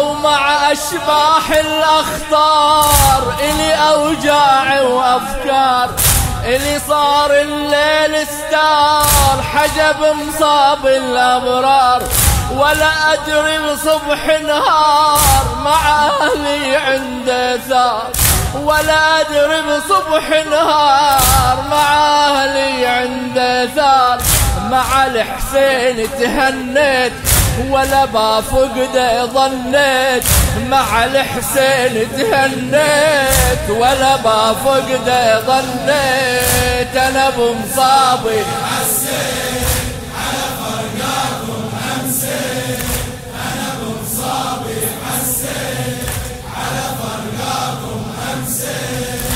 ومع أشباح الأخطار إلي أوجاع وأفكار اللي صار الليل استار حجب مصاب الأبرار. ولا أدري بصبح نهار مع أهلي عند ثار. ولا أدري بصبح نهار مع أهلي عند ثار. مع الحسين تهنيت ولا بفقده ظنيت. مع الحسين تهنيت ولا بفقده ظنيت. أنا بمصابي حسيت على فرقاكم امسيت